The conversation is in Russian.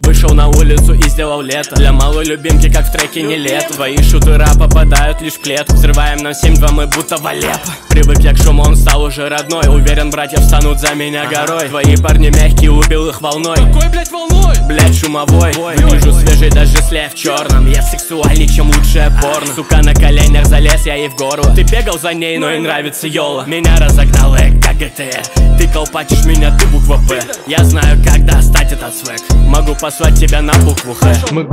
Вышел на улицу и сделал лето. Для малой любимки, как в треке не лет. Твои шуты попадают лишь в клетку. Взрываем на 7-2, мы будто валеп Привык я к шуму, он стал уже родной. Уверен, братья встанут за меня горой. Твои парни мягкие, убил их волной. Какой, блять, волной? Блять, шумовой. Выгляжу свежий, даже если в черном. Я сексуальней, чем лучшее порно. Сука, на коленях залез я ей в гору Ты бегал за ней, но ей нравится Йола. Меня разогнал эк, Ты колпачишь меня, ты буква П Я знаю, как достать этот свек. Могу послать тебя на букву Х Мы